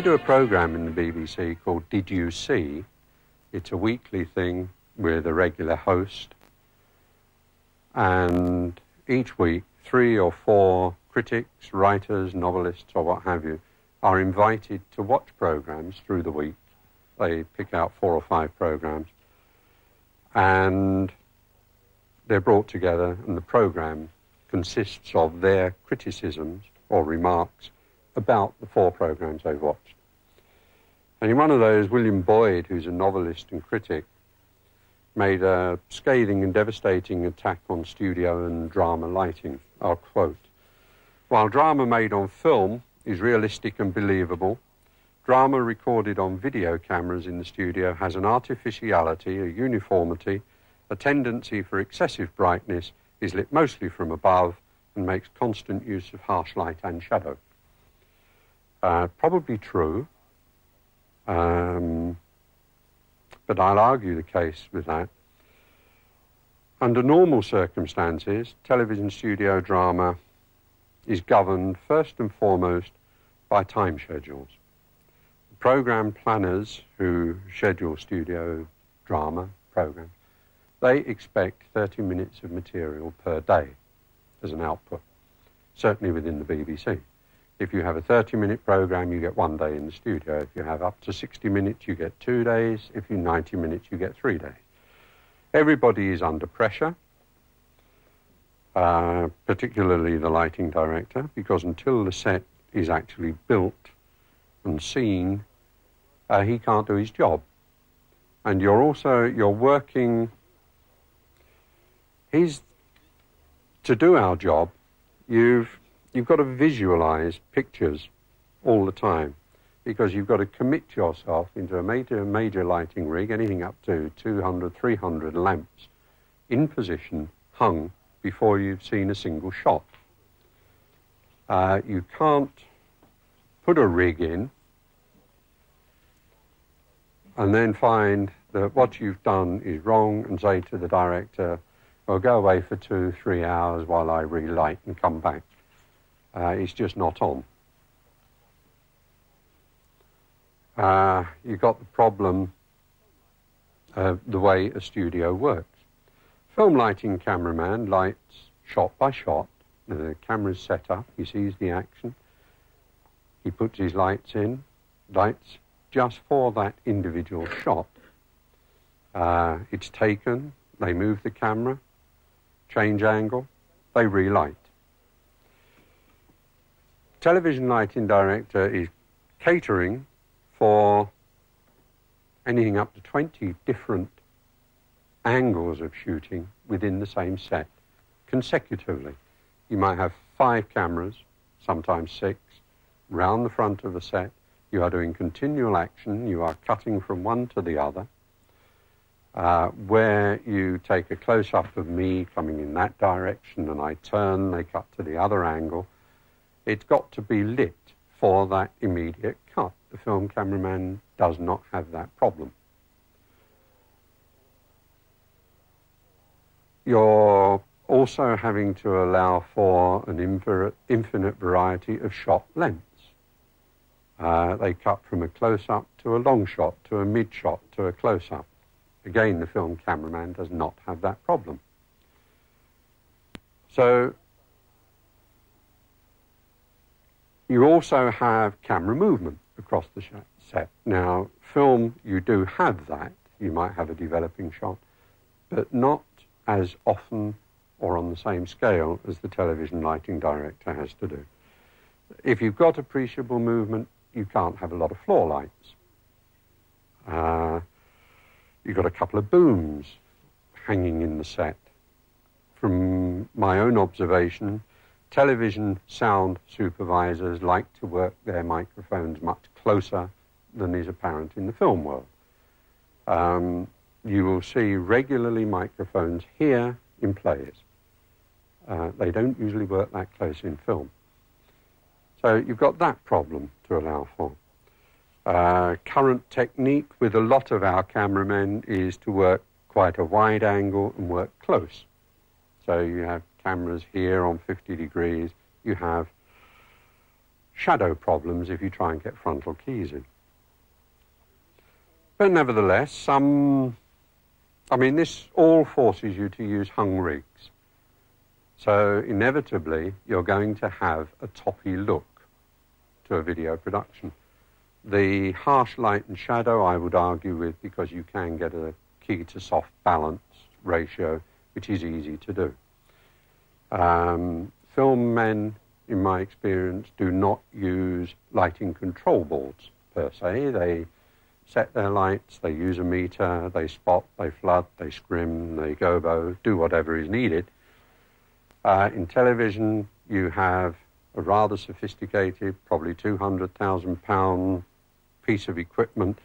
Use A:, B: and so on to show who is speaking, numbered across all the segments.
A: We do a program in the BBC called Did You See? It's a weekly thing with a regular host. And each week, three or four critics, writers, novelists, or what have you, are invited to watch programs through the week. They pick out four or five programs. And they're brought together, and the program consists of their criticisms or remarks about the four programs they've watched. And in one of those, William Boyd, who's a novelist and critic, made a scathing and devastating attack on studio and drama lighting. I'll quote While drama made on film is realistic and believable, drama recorded on video cameras in the studio has an artificiality, a uniformity, a tendency for excessive brightness, is lit mostly from above, and makes constant use of harsh light and shadow. Uh, probably true, um, but I'll argue the case with that. Under normal circumstances, television studio drama is governed first and foremost by time schedules. Program planners who schedule studio drama programs, they expect 30 minutes of material per day as an output, certainly within the BBC. If you have a 30 minute program, you get one day in the studio. If you have up to 60 minutes, you get two days. If you 90 minutes, you get three days. Everybody is under pressure, uh, particularly the lighting director, because until the set is actually built and seen, uh, he can't do his job. And you're also, you're working, he's, to do our job, you've you've got to visualize pictures all the time because you've got to commit yourself into a major, major lighting rig, anything up to 200, 300 lamps in position, hung, before you've seen a single shot. Uh, you can't put a rig in and then find that what you've done is wrong and say to the director, well, go away for two, three hours while I relight and come back uh, is just not on. Uh, you've got the problem of the way a studio works. Film lighting cameraman lights shot by shot. The camera's set up, he sees the action, he puts his lights in, lights just for that individual shot. Uh, it's taken, they move the camera, change angle, they relight television lighting director is catering for anything up to 20 different angles of shooting within the same set consecutively. You might have five cameras, sometimes six, round the front of the set. You are doing continual action. You are cutting from one to the other. Uh, where you take a close up of me coming in that direction and I turn, they cut to the other angle it's got to be lit for that immediate cut. The film cameraman does not have that problem. You're also having to allow for an infinite variety of shot lengths. Uh, they cut from a close-up to a long shot, to a mid-shot, to a close-up. Again, the film cameraman does not have that problem. So You also have camera movement across the set. Now, film, you do have that. You might have a developing shot, but not as often or on the same scale as the television lighting director has to do. If you've got appreciable movement, you can't have a lot of floor lights. Uh, you've got a couple of booms hanging in the set. From my own observation, television sound supervisors like to work their microphones much closer than is apparent in the film world. Um, you will see regularly microphones here in plays. Uh, they don't usually work that close in film. So you've got that problem to allow for. Uh, current technique with a lot of our cameramen is to work quite a wide angle and work close. So you have cameras here on 50 degrees, you have shadow problems if you try and get frontal keys in. But nevertheless, some, I mean, this all forces you to use hung rigs. So inevitably, you're going to have a toppy look to a video production. The harsh light and shadow, I would argue with, because you can get a key to soft balance ratio, which is easy to do. Um, film men, in my experience, do not use lighting control boards per se. They set their lights, they use a meter, they spot, they flood, they scrim, they gobo, do whatever is needed. Uh, in television, you have a rather sophisticated, probably 200,000 pound piece of equipment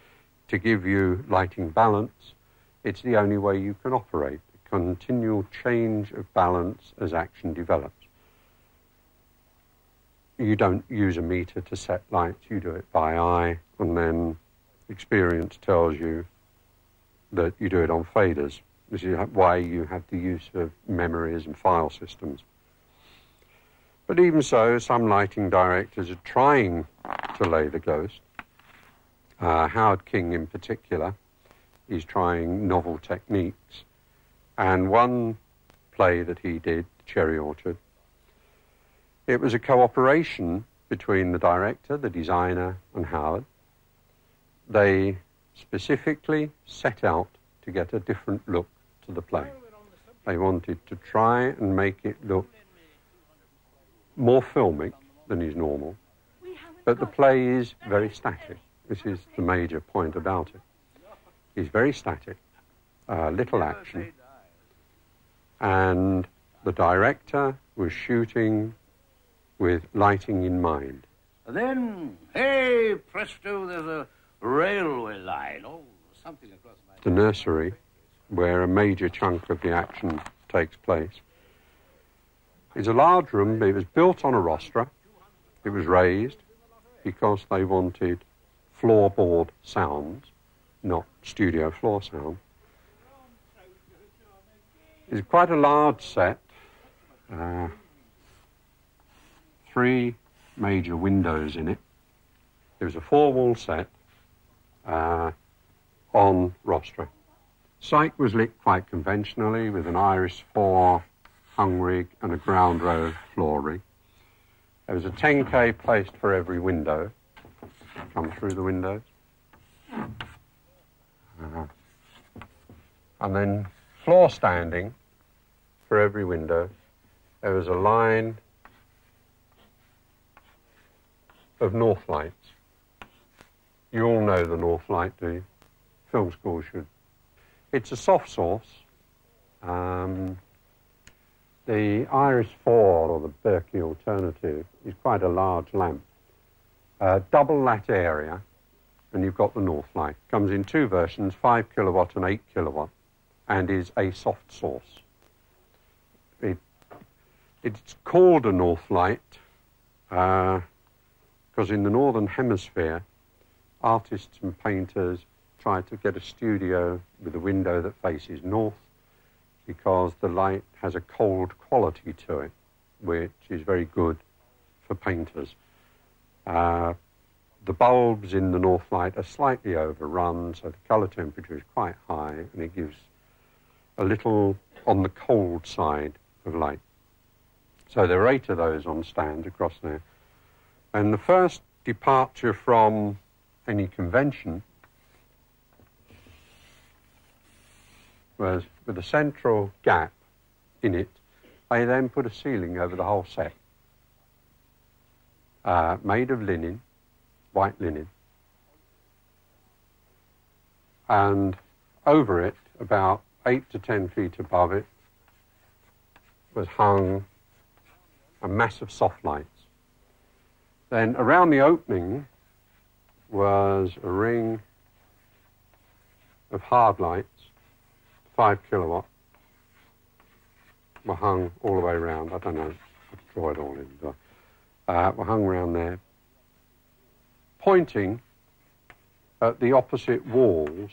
A: to give you lighting balance. It's the only way you can operate, continual change of balance as action develops. You don't use a meter to set lights, you do it by eye, and then experience tells you that you do it on faders. This is why you have the use of memories and file systems. But even so, some lighting directors are trying to lay the ghost. Uh, Howard King, in particular, is trying novel techniques. And one play that he did, Cherry Orchard, it was a cooperation between the director, the designer, and Howard. They specifically set out to get a different look to the play. They wanted to try and make it look more filmic than is normal, but the play is very static. This is the major point about it. It's very static, uh, little action, and the director was shooting with lighting in mind.
B: then, hey, presto, there's a railway line. Oh, something across my...
A: The nursery, where a major chunk of the action takes place, is a large room. It was built on a rostra. It was raised because they wanted floorboard sounds, not studio floor sound. It's quite a large set. Uh, three major windows in it. It was a four-wall set uh, on rostra. Cyc was lit quite conventionally with an Iris 4 hung rig and a ground row floor rig. There was a 10K placed for every window. Come through the windows. Uh, and then floor standing for every window. There was a line of north lights. You all know the north light, do you? Film school should. It's a soft source. Um, the Iris 4, or the Berkey alternative, is quite a large lamp. Uh, double lat area, and you've got the North Light. Comes in two versions, 5 kilowatt and 8 kilowatt, and is a soft source. It, it's called a North Light because uh, in the Northern Hemisphere, artists and painters try to get a studio with a window that faces north because the light has a cold quality to it, which is very good for painters. Uh, the bulbs in the north light are slightly overrun, so the colour temperature is quite high, and it gives a little on the cold side of light. So there are eight of those on stand across there. And the first departure from any convention was with a central gap in it, they then put a ceiling over the whole set, uh, made of linen, white linen, and over it, about eight to ten feet above it, was hung a mass of soft lights. Then around the opening was a ring of hard lights five kilowatt were hung all the way around. I don't know, I draw it all in, but uh, were hung around there, pointing at the opposite walls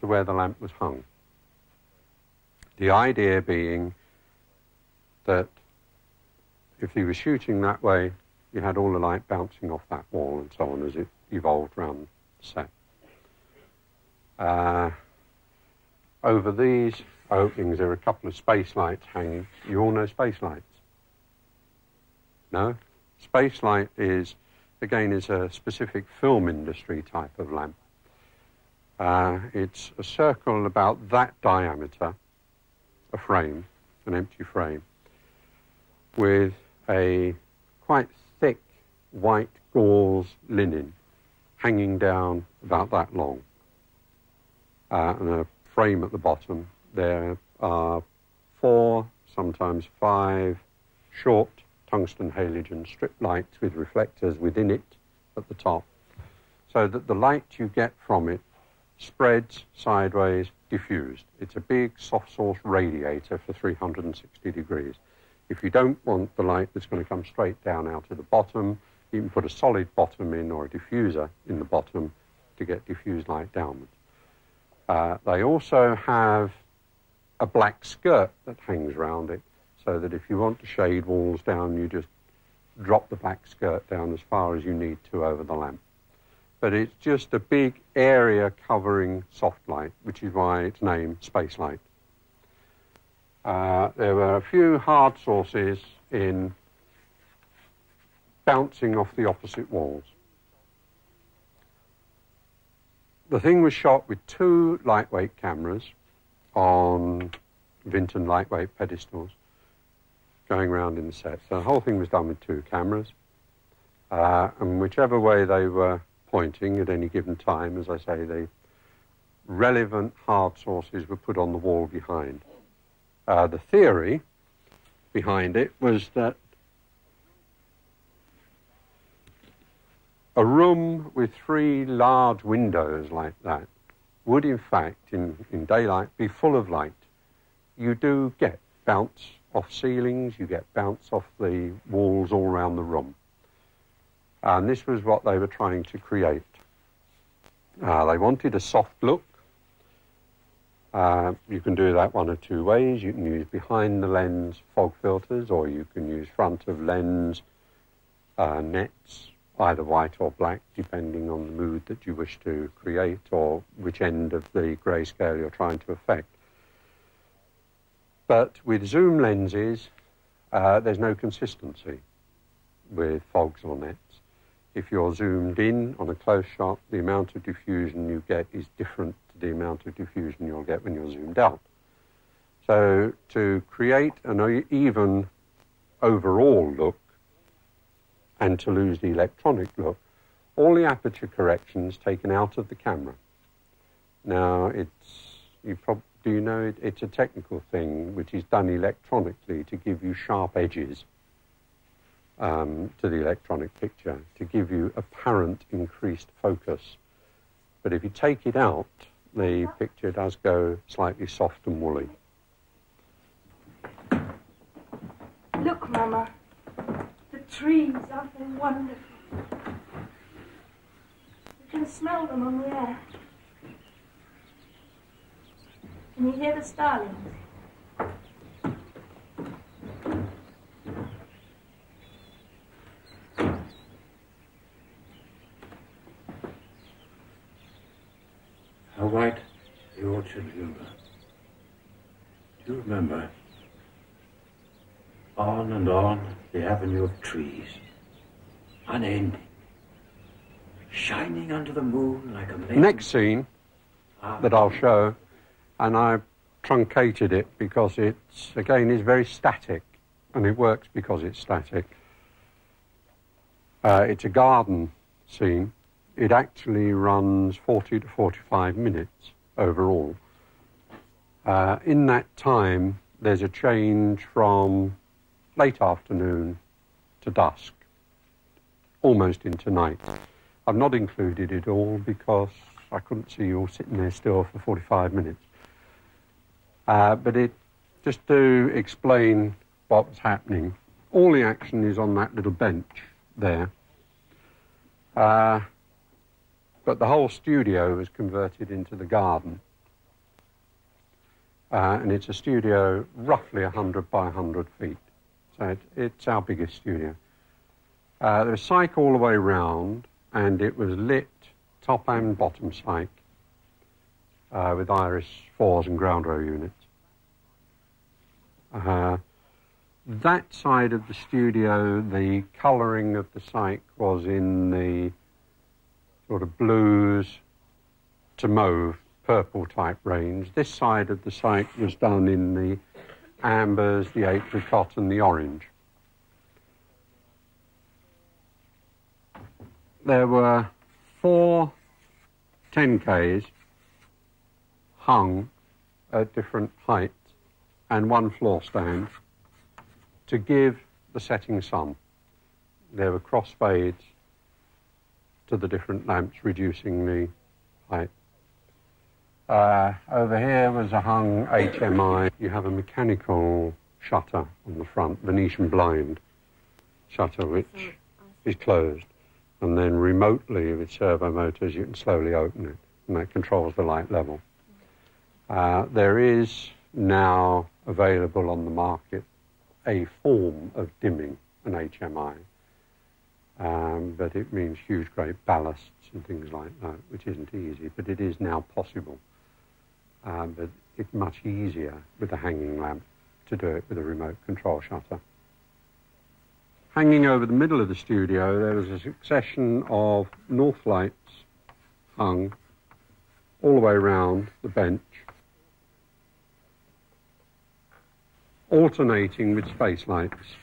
A: to where the lamp was hung. The idea being that if he was shooting that way, you had all the light bouncing off that wall and so on as it evolved around the set. Uh, over these openings, there are a couple of space lights hanging. You all know space lights? No? Space light is, again, is a specific film industry type of lamp. Uh, it's a circle about that diameter, a frame, an empty frame, with a quite thick white gauze linen hanging down about that long, uh, and a frame at the bottom. There are four, sometimes five, short tungsten halogen strip lights with reflectors within it at the top, so that the light you get from it spreads sideways, diffused. It's a big soft source radiator for 360 degrees. If you don't want the light that's going to come straight down out of the bottom, you can put a solid bottom in or a diffuser in the bottom to get diffused light downwards. Uh, they also have a black skirt that hangs around it, so that if you want to shade walls down, you just drop the black skirt down as far as you need to over the lamp. But it's just a big area covering soft light, which is why it's named space light. Uh, there were a few hard sources in bouncing off the opposite walls. The thing was shot with two lightweight cameras on Vinten lightweight pedestals going around in the set. So the whole thing was done with two cameras. Uh, and whichever way they were pointing at any given time, as I say, the relevant hard sources were put on the wall behind. Uh, the theory behind it was that a room with three large windows like that would, in fact, in, in daylight, be full of light. You do get bounce off ceilings, you get bounce off the walls all around the room. And this was what they were trying to create. Uh, they wanted a soft look. Uh, you can do that one of two ways. You can use behind the lens fog filters, or you can use front of lens uh, nets, either white or black, depending on the mood that you wish to create or which end of the grayscale you're trying to affect. But with zoom lenses, uh, there's no consistency with fogs or nets if you're zoomed in on a close shot, the amount of diffusion you get is different to the amount of diffusion you'll get when you're zoomed out. So to create an even overall look and to lose the electronic look, all the aperture corrections taken out of the camera. Now, it's, you prob- do you know it, it's a technical thing which is done electronically to give you sharp edges um, to the electronic picture to give you apparent increased focus. But if you take it out, the picture does go slightly soft and woolly.
C: Look, Mama. The trees, aren't wonderful? You can smell them on the air. Can you hear the starlings?
B: How white Do you remember? On and on the avenue of trees, unending, shining under the moon like a maiden.
A: Next scene that I'll show, and I truncated it because it's, again, is very static, and it works because it's static. Uh, it's a garden scene it actually runs 40 to 45 minutes overall. Uh, in that time, there's a change from late afternoon to dusk, almost into night. I've not included it all because I couldn't see you all sitting there still for 45 minutes. Uh, but it, just to explain what was happening, all the action is on that little bench there. Uh, but the whole studio was converted into the garden. Uh, and it's a studio roughly 100 by 100 feet. So it, it's our biggest studio. Uh, there was cyc all the way round, and it was lit top and bottom cyc uh, with iris 4s and ground row units. Uh, that side of the studio, the colouring of the cyc was in the sort of blues to mauve, purple type range. This side of the cyc was done in the ambers, the apricot, and the orange. There were four 10Ks hung at different heights and one floor stand to give the setting sun. There were crossfades to the different lamps, reducing the height. Uh, over here was a hung HMI. You have a mechanical shutter on the front, Venetian blind shutter, which is closed. And then remotely with servo motors, you can slowly open it, and that controls the light level. Uh, there is now available on the market a form of dimming, an HMI. Um, but it means huge great ballasts and things like that, which isn't easy, but it is now possible. Um, but it's much easier with a hanging lamp to do it with a remote control shutter. Hanging over the middle of the studio, there was a succession of north lights hung all the way around the bench alternating with space lights.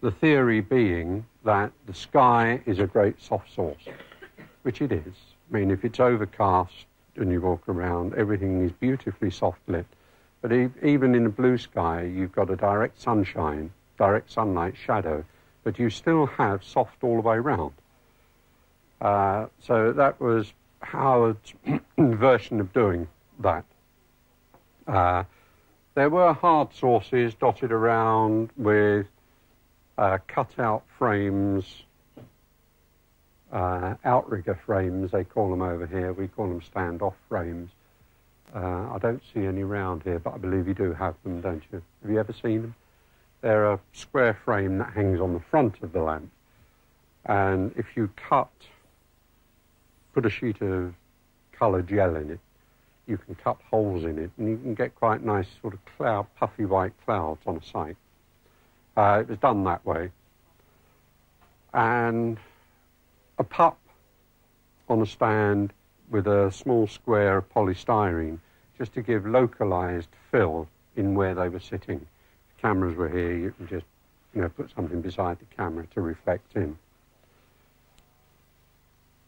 A: The theory being that the sky is a great soft source, which it is. I mean, if it's overcast and you walk around, everything is beautifully soft lit. But e- even in a blue sky, you've got a direct sunshine, direct sunlight shadow, but you still have soft all the way round. Uh, so that was Howard's version of doing that. Uh, there were hard sources dotted around with uh, cut-out frames, uh, outrigger frames, they call them over here. We call them stand-off frames. Uh, I don't see any round here, but I believe you do have them, don't you? Have you ever seen them? They're a square frame that hangs on the front of the lamp. And if you cut, put a sheet of coloured gel in it, you can cut holes in it, and you can get quite nice sort of cloud, puffy white clouds on a cyc. Uh, it was done that way. And a pup on a stand with a small square of polystyrene just to give localized fill in where they were sitting. If cameras were here, you can just you know, put something beside the camera to reflect in.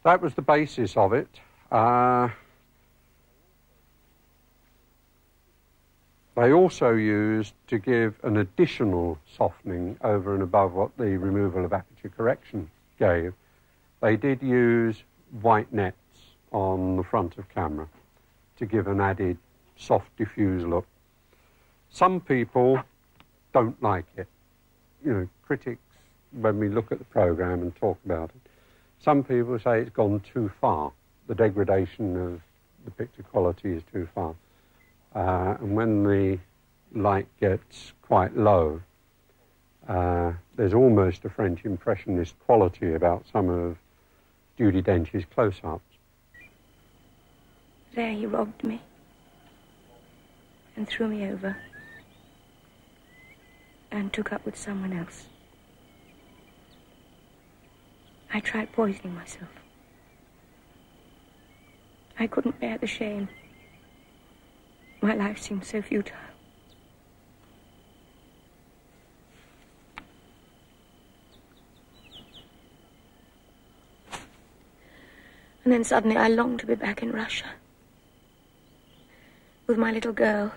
A: That was the basis of it. Uh, They also used to give an additional softening over and above what the removal of aperture correction gave. They did use white nets on the front of camera to give an added soft diffuse look. Some people don't like it. You know, critics, when we look at the program and talk about it, some people say it's gone too far. The degradation of the picture quality is too far. Uh, and when the light gets quite low, uh, there's almost a French impressionist quality about some of Judi Dench's close-ups.
D: There he robbed me and threw me over and took up with someone else. I tried poisoning myself. I couldn't bear the shame. My life seemed so futile. And then suddenly I longed to be back in Russia. With my little girl.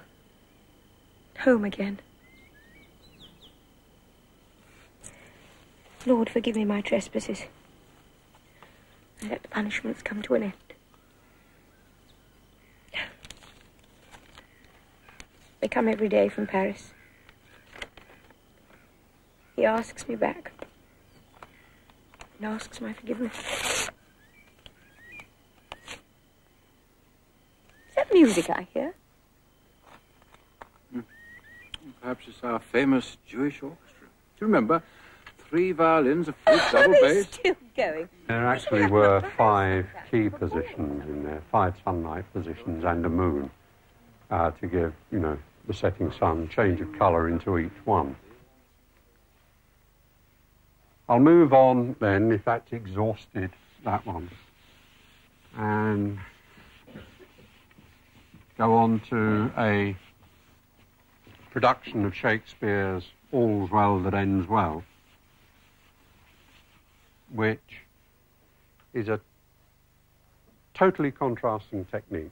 D: Home again. Lord, forgive me my trespasses. And let the punishments come to an end. They come every day from Paris. He asks me back. And asks my forgiveness. Is that music I hear?
E: Perhaps it's our famous Jewish orchestra. Do you remember? Three violins, a flute, double bass.
D: Still going.
A: There actually were five key positions in there, five sunlight positions and a moon uh, to give, you know, the setting sun change of colour into each one. I'll move on then, if that's exhausted that one, and go on to a production of Shakespeare's All's Well That Ends Well, which is a totally contrasting technique.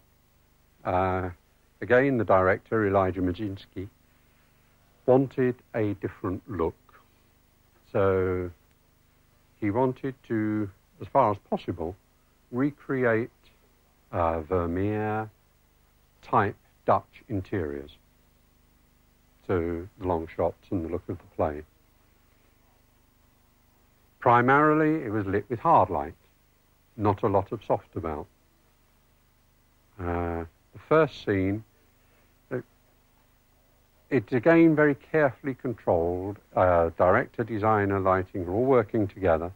A: Uh, again, the director, Elijah Moshinsky, wanted a different look. So he wanted to, as far as possible, recreate uh, Vermeer type Dutch interiors to the long shots and the look of the play. Primarily, it was lit with hard light, not a lot of soft about. Uh, the first scene, uh, it's again very carefully controlled. Uh, director, designer, lighting are all working together.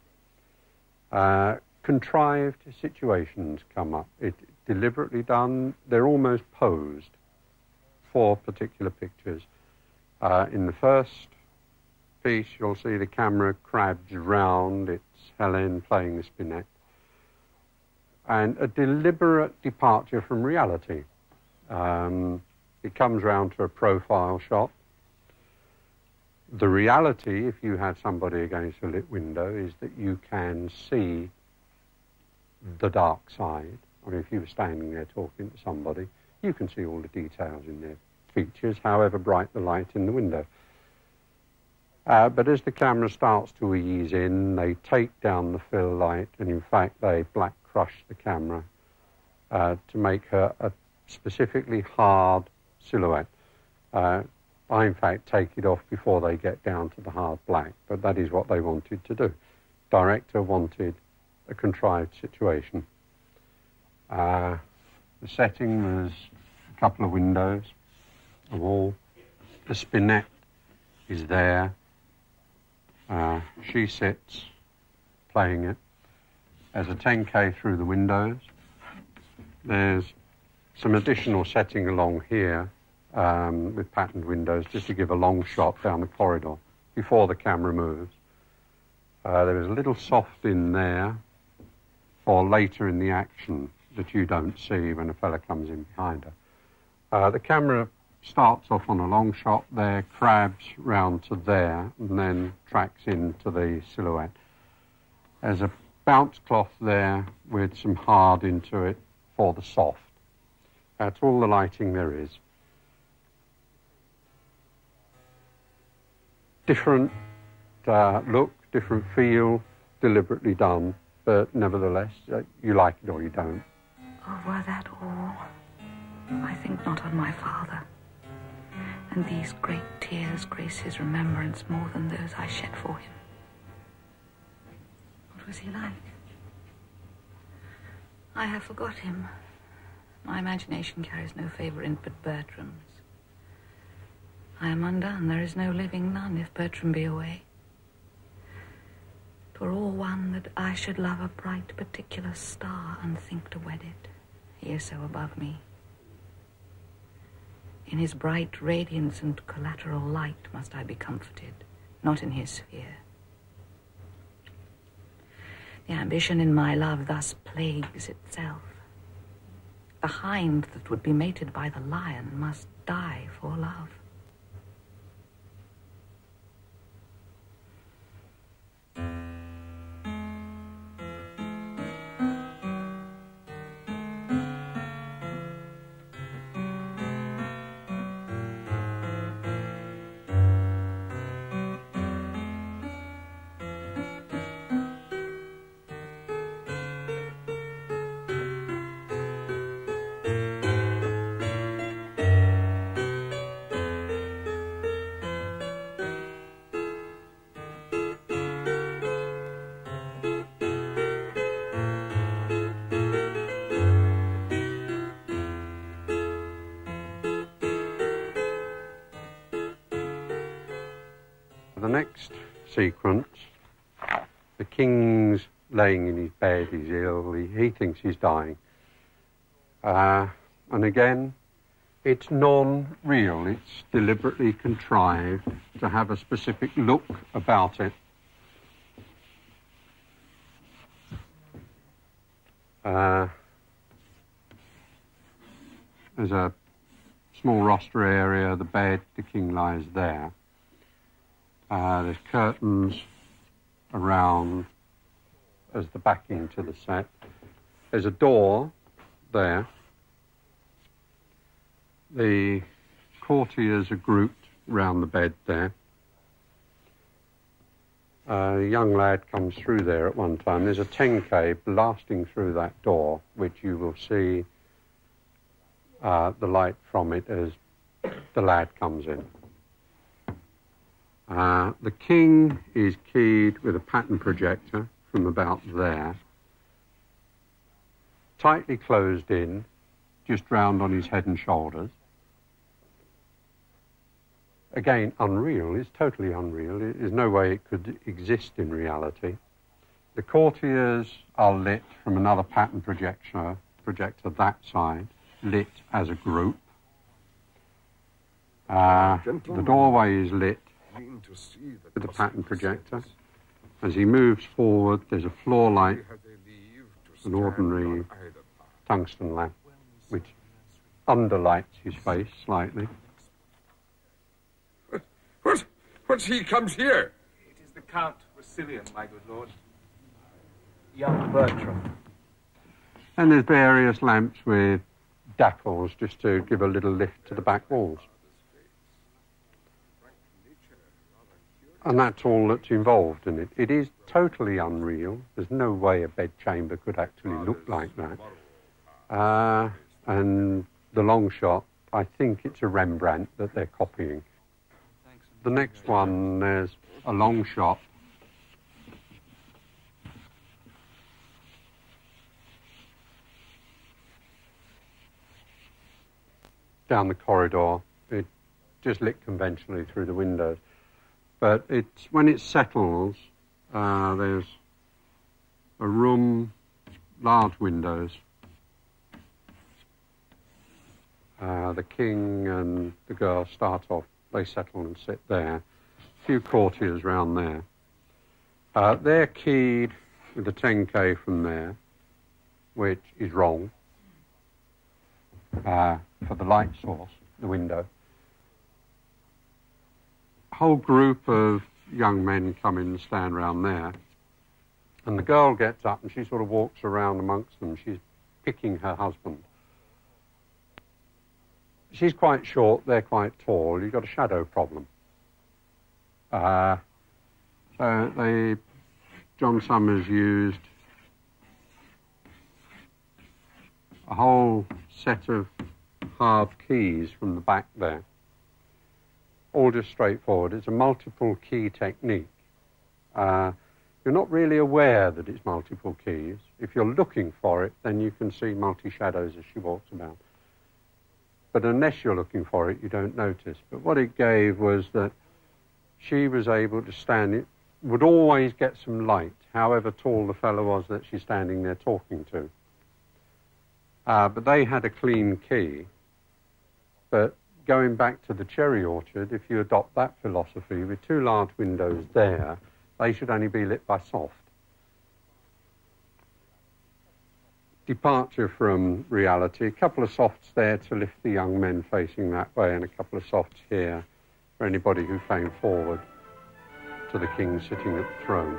A: Uh, contrived situations come up. It's deliberately done. They're almost posed for particular pictures. Uh, in the first piece, you'll see the camera crabs round. It's Helen playing the spinet. And a deliberate departure from reality. Um, it comes round to a profile shot. The reality, if you had somebody against a lit window, is that you can see the dark side. I mean, if you were standing there talking to somebody, you can see all the details in their features, however bright the light in the window. Uh, but as the camera starts to ease in, they take down the fill light, and in fact, they black crush the camera uh, to make her a specifically hard silhouette. Uh, I, in fact, take it off before they get down to the hard black, but that is what they wanted to do. Director wanted a contrived situation. Uh, the setting was a couple of windows, a wall. The spinet is there. Uh, she sits playing it. There's a 10K through the windows. There's some additional setting along here um, with patterned windows just to give a long shot down the corridor before the camera moves. Uh, there is a little soft in there for later in the action that you don't see when a fella comes in behind her. Uh, the camera starts off on a long shot there, crabs round to there, and then tracks into the silhouette. There's a bounce cloth there with some hard into it for the soft. That's all the lighting there is. Different uh, look, different feel, deliberately done, but nevertheless, uh, you like it or you don't.
F: Oh, were that all? I think not on my father. And these great tears grace his remembrance more than those I shed for him. What was he like? I have forgot him. My imagination carries no favourite but Bertram's. I am undone. There is no living none if Bertram be away. Twere all one that I should love a bright particular star and think to wed it. He is so above me. In his bright radiance and collateral light must I be comforted, not in his sphere. The ambition in my love thus plagues itself. The hind that would be mated by the lion must die for love.
A: Sequence, the king's laying in his bed, he's ill, he, he thinks he's dying. Uh, and again, it's non real, it's deliberately contrived to have a specific look about it. Uh, there's a small rostra area, the bed, the king lies there. Uh, there's curtains around as the backing to the set. There's a door there. The courtiers are grouped round the bed there. A young lad comes through there at one time. There's a 10K blasting through that door, which you will see uh, the light from it as the lad comes in. Uh, the king is keyed with a pattern projector from about there, tightly closed in, just round on his head and shoulders. Again, unreal. It's totally unreal. There's no way it could exist in reality. The courtiers are lit from another pattern projector, projector that side, lit as a group. Uh, the doorway is lit with a pattern projector. As he moves forward, there's a floor light, an ordinary tungsten lamp, which underlights his face slightly.
G: What? What's he comes here?
H: It is the Count Rossilian, my good lord. Young Bertram.
A: And there's various lamps with dapples just to give a little lift to the back walls. And that's all that's involved in it. It is totally unreal. There's no way a bedchamber could actually look like that. Uh, and the long shot, I think it's a Rembrandt that they're copying. The next one, there's a long shot. Down the corridor, it just lit conventionally through the windows. But it's when it settles, uh, there's a room, large windows. Uh, the king and the girl start off they settle and sit there. A few courtiers round there. Uh, they're keyed with a 10k from there, which is wrong uh, for the light source, the window. Whole group of young men come in and stand round there. And the girl gets up and she sort of walks around amongst them. She's picking her husband she's quite short, they're quite tall. You've got a shadow problem. Uh, so they, John Summers used a whole set of halved keys from the back there. All just straightforward. It's a multiple key technique. Uh, you're not really aware that it's multiple keys. If you're looking for it, then you can see multi shadows as she walks about. But unless you're looking for it, you don't notice. But what it gave was that she was able to stand, it would always get some light, however tall the fellow was that she's standing there talking to. Uh, but they had a clean key. But going back to the cherry orchard, if you adopt that philosophy, with two large windows there, they should only be lit by soft. departure from reality. A couple of softs there to lift the young men facing that way, and a couple of softs here for anybody who came forward to the king sitting at the throne.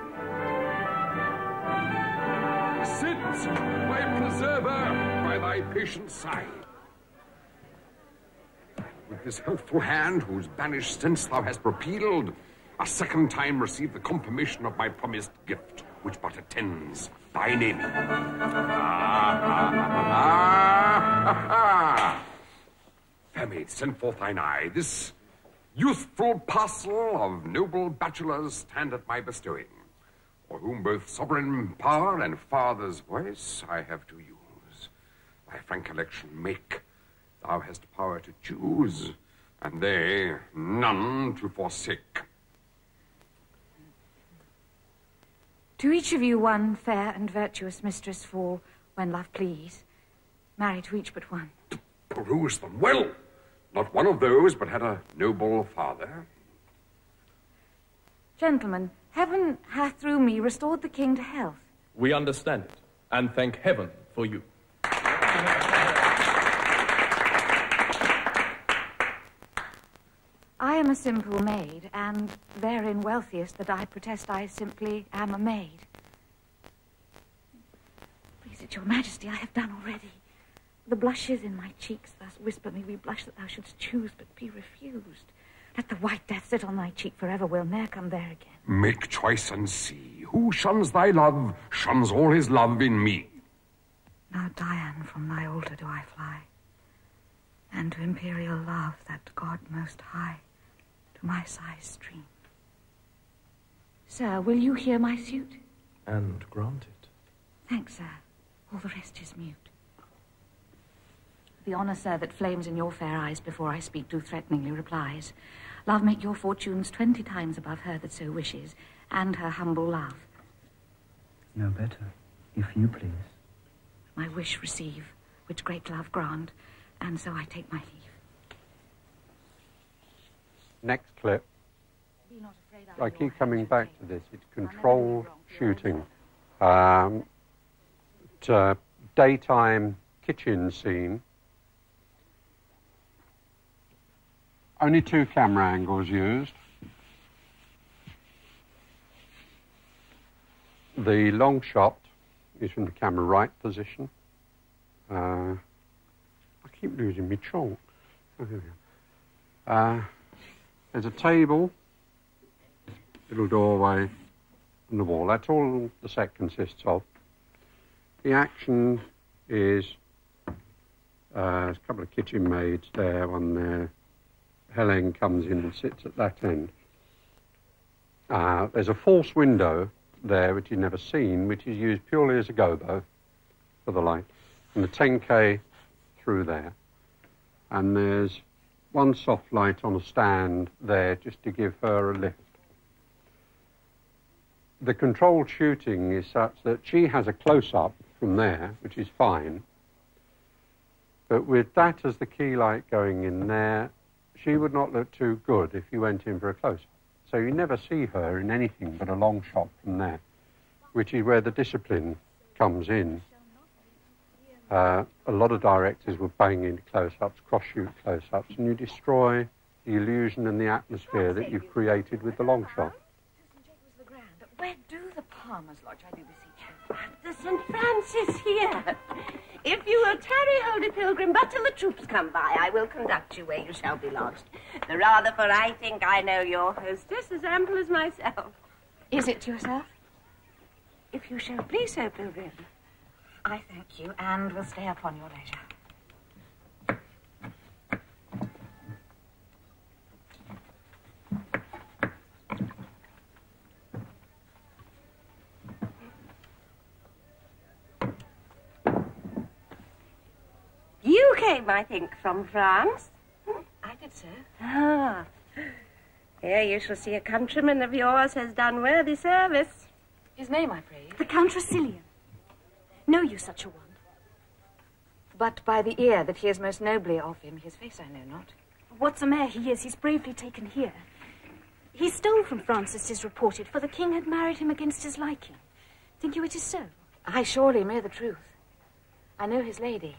G: Sit, my preserver, by thy patient side. With this healthful hand, whose banished sense thou hast repealed, a second time receive the confirmation of my promised gift, which but attends thy naming. Ah, Fair maid, send forth thine eye. This youthful parcel of noble bachelors stand at my bestowing, for whom both sovereign power and father's voice I have to use. Thy frank election make, thou hast power to choose, and they none to forsake.
F: To each of you one fair and virtuous mistress fall, when love please. Marry to each but one.
G: To Peruse them well. Not one of those but had a noble father.
F: Gentlemen, heaven hath through me restored the king to health.
I: We understand it, and thank heaven for you.
F: I am a simple maid, and therein wealthiest that I protest I simply am a maid. Please it your majesty, I have done already. The blushes in my cheeks thus whisper me we blush that thou shouldst choose but be refused. Let the white death sit on thy cheek forever, we'll ne'er come there again.
G: Make choice and see. Who shuns thy love, shuns all his love in me.
F: Now, Dian, from thy altar do I fly, and to imperial love, that God most high, my sighs stream. Sir, will you hear my suit?
I: And grant it.
F: Thanks, sir. All the rest is mute. The honour, sir, that flames in your fair eyes before I speak, do threateningly replies. Love make your fortunes twenty times above her that so wishes, and her humble love.
J: No better, if you please.
F: My wish receive, which great love grant, and so I take my leave.
A: Next clip.
F: I
A: keep coming back to this. It's controlled shooting. Um, it's a daytime kitchen scene. Only two camera angles used. The long shot is from the camera right position. Uh, I keep losing my chalk. Uh, there's a table little doorway and the wall. That's all the set consists of. The action is uh, there's a couple of kitchen maids there, one there. Helen comes in and sits at that end. Uh, there's a false window there, which you've never seen, which is used purely as a gobo for the light. And the 10K through there. And there's one soft light on a stand there just to give her a lift the controlled shooting is such that she has a close up from there, which is fine. But with that as the key light going in there, she would not look too good if you went in for a close up. So you never see her in anything but a long shot from there, which is where the discipline comes in. Uh, a lot of directors will bang into close ups, cross shoot close ups, and you destroy the illusion and the atmosphere that you've created with the long shot.
F: Where do the Palmers lodge, I do beseech you?
K: At The St. Francis here. If you will tarry, holy pilgrim, but till the troops come by, I will conduct you where you shall be lodged. The rather, for I think I know your hostess as ample as myself.
F: Is it yourself?
K: If you shall please so, pilgrim.
F: I thank you, and will stay upon your leisure.
K: You came, I think, from France.
F: I did, sir.
K: Ah. Here you shall see a countryman of yours has done worthy service.
F: His name, I pray.
C: The Count Rousillon. Know you such a one?
F: But by the ear that hears most nobly of him, his face I know not.
C: Whatsoe'er he is, he's bravely taken here. He stole from Francis, 'tis reported, for the king had married him against his liking. Think you it is so?
F: I surely may the truth. I know his lady.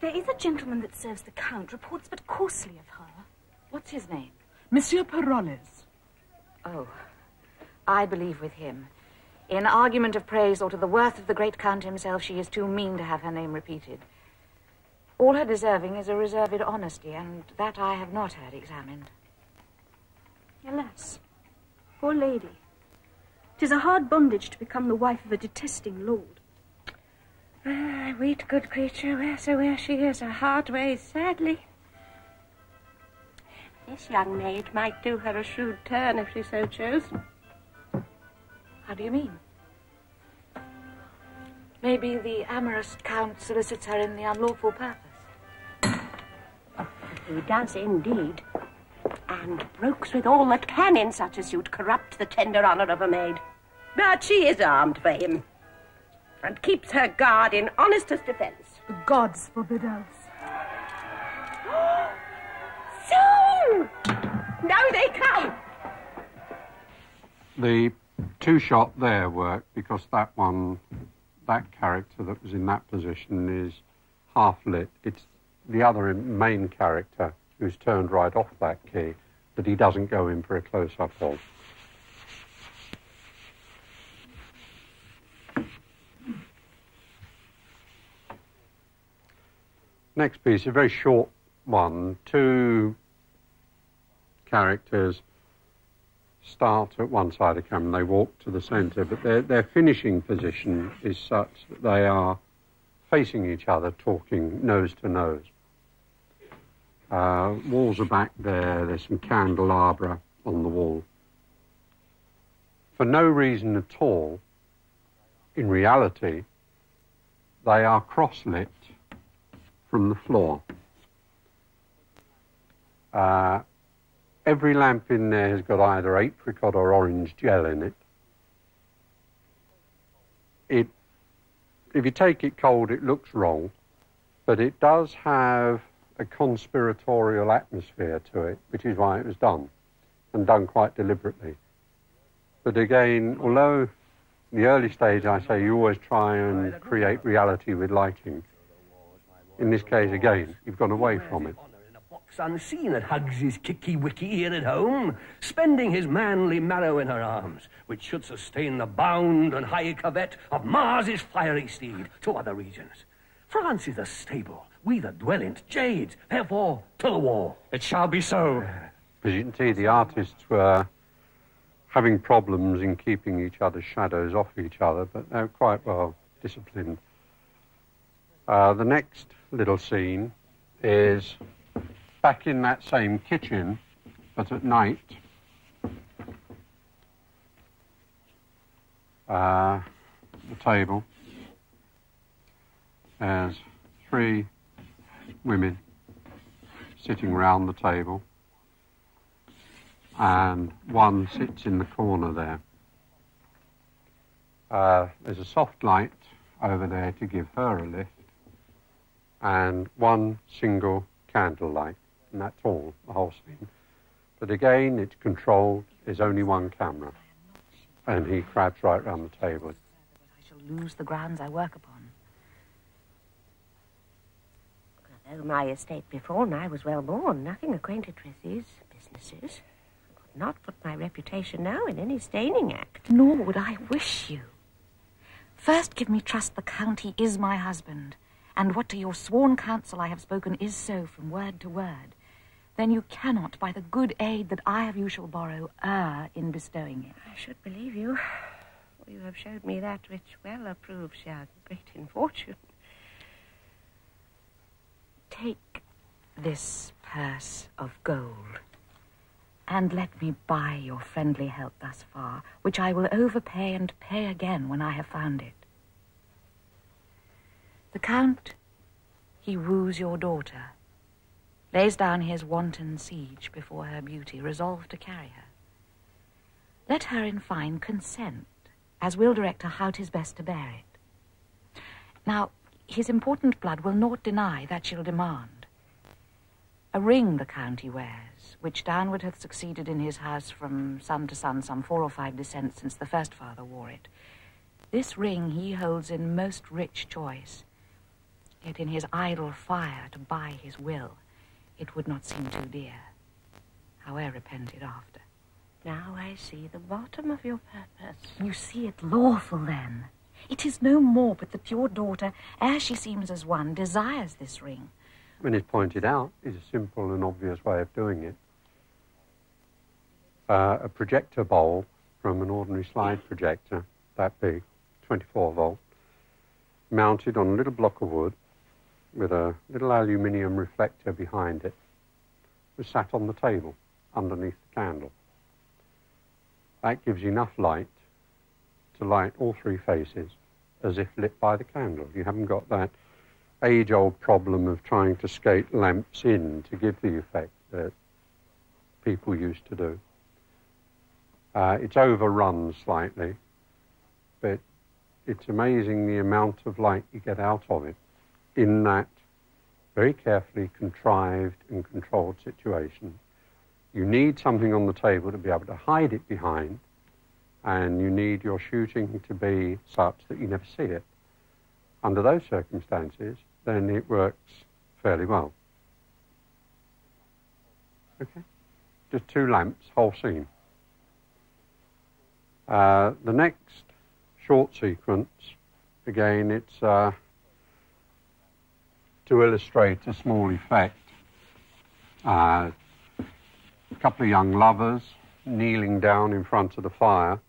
C: There is a gentleman that serves the count, reports but coarsely of her.
F: What's his name?
L: Monsieur Parolles.
F: Oh, I believe with him. In argument of praise or to the worth of the great count himself, she is too mean to have her name repeated. All her deserving is a reserved honesty, and that I have not had examined.
C: Alas, poor lady. 'Tis a hard bondage to become the wife of a detesting lord.
K: Ah, weet, good creature, wheresoe'er she is, her heart weighs sadly. This young maid might do her a shrewd turn if she so chose.
F: How do you mean? Maybe the amorous count solicits her in the unlawful purpose.
K: He does indeed. And brokes with all that can in such a suit corrupt the tender honor of a maid. But she is armed for him and keeps her guard in honestest defense.
L: The gods forbid else.
K: Soon! Now they come!
A: The two shot there worked because that one, that character that was in that position is half lit. It's the other main character who's turned right off that key that he doesn't go in for a close up of. Next piece, a very short one. Two characters start at one side of the camera, they walk to the centre, but their, their finishing position is such that they are facing each other, talking nose to nose. Uh, walls are back there, there's some candelabra on the wall. For no reason at all, in reality, they are cross-lit from the floor. Uh, every lamp in there has got either apricot or orange gel in it. It, if you take it cold, it looks wrong, but it does have a conspiratorial atmosphere to it, which is why it was done, and done quite deliberately. But again, although in the early stage I say you always try and create reality with lighting, in this case, again, you've gone away from it.
M: Unseen that hugs his kicky wicky here at home, spending his manly marrow in her arms, which should sustain the bound and high covet of Mars's fiery steed to other regions. France is a stable, we the dwellings jades, therefore to the war.
I: It shall be so.
A: As you can see, the artists were having problems in keeping each other's shadows off each other, but they're quite well disciplined. Uh, the next little scene is back in that same kitchen, but at night. Uh, the table. There's three women sitting round the table, and one sits in the corner there. Uh, there's a soft light over there to give her a lift, and one single candle light, and that's all, the whole scene. But again, it's controlled, there's only one camera, and he crabs right round the table.
F: I shall lose the grounds I work upon.
K: Though my estate befallen, I was well born, nothing acquainted with these businesses. I could not put my reputation now in any staining act.
F: Nor would I wish you. First give me trust the Count he is my husband, and what to your sworn counsel I have spoken is so from word to word. Then you cannot, by the good aid that I of you shall borrow, err in bestowing it.
K: I should believe you. For you have showed me that which well approves your great infortune.
F: Take this purse of gold, and let me buy your friendly help thus far, which I will overpay and pay again when I have found it. The Count, he woos your daughter, lays down his wanton siege before her beauty, resolved to carry her. Let her, in fine, consent, as will direct her how 'tis best to bear it. Now, his important blood will naught deny that she'll demand. A ring the Count he wears, which downward hath succeeded in his house from son to son, some four or five descents since the first father wore it. This ring he holds in most rich choice, yet in his idle fire to buy his will, it would not seem too dear, howe'er repented after.
K: Now I see the bottom of your purpose.
F: You see it lawful then. It is no more but that your daughter, ere she seems as one, desires this ring.
A: When it's pointed out, is a simple and obvious way of doing it. Uh, a projector bulb from an ordinary slide projector, that big, 24 volt, mounted on a little block of wood with a little aluminium reflector behind it, was sat on the table underneath the candle. That gives enough light to light all three faces as if lit by the candle. You haven't got that age old problem of trying to skate lamps in to give the effect that people used to do. Uh, it's overrun slightly, but it's amazing the amount of light you get out of it in that very carefully contrived and controlled situation. You need something on the table to be able to hide it behind, and you need your shooting to be such that you never see it. Under those circumstances, then it works fairly well. Okay? Just two lamps, whole scene. Uh, the next short sequence, again, it's uh, to illustrate a small effect. Uh, a couple of young lovers kneeling down in front of the fire.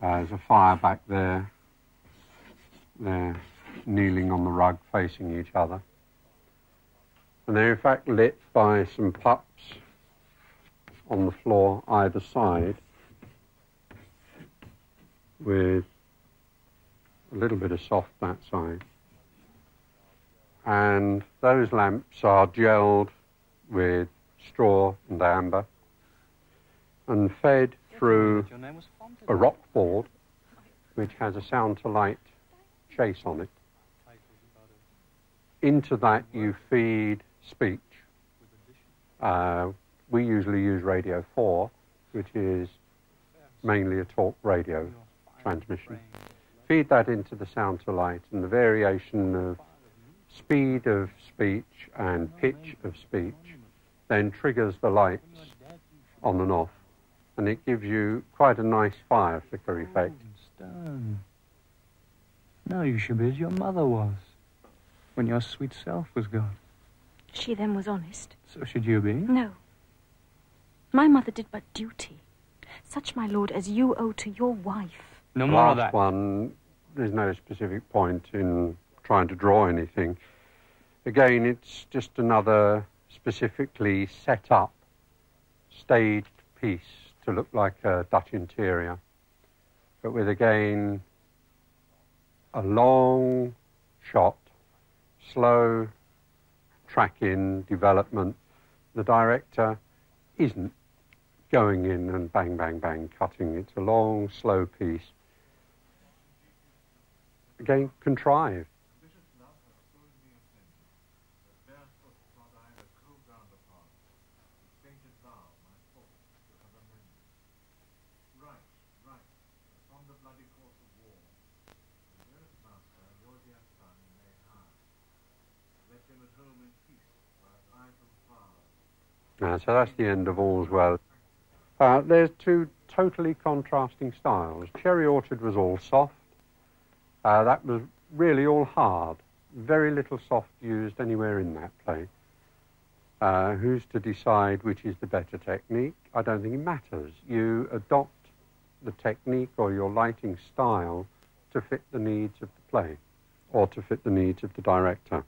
A: Uh, there's a fire back there. They're kneeling on the rug facing each other. And they're in fact lit by some pups on the floor either side with a little bit of soft that side. And those lamps are gelled with straw and amber and fed through a rock board which has a sound to light chase on it. Into that you feed speech. Uh, we usually use Radio 4, which is mainly a talk radio transmission. Feed that into the sound to light, and the variation of speed of speech and pitch of speech then triggers the lights on and off, and it gives you quite a nice fire flicker effect.
J: Stone. No, you should be as your mother was when your sweet self was gone.
C: She then was honest.
J: So should you be?
C: No. My mother did but duty. Such, my lord, as you owe to your wife.
J: No more
A: last
J: of that.
A: one, there's no specific point in trying to draw anything. Again, it's just another specifically set up, staged piece to look like a Dutch interior, but with again a long shot, slow track in development. The director isn't going in and bang, bang, bang, cutting. It's a long, slow piece. Again, contrived. Uh, so that's the end of All's Well. Uh, there's two totally contrasting styles. Cherry Orchard was all soft. Uh, that was really all hard. Very little soft used anywhere in that play. Uh, who's to decide which is the better technique? I don't think it matters. You adopt the technique or your lighting style to fit the needs of the play or to fit the needs of the director.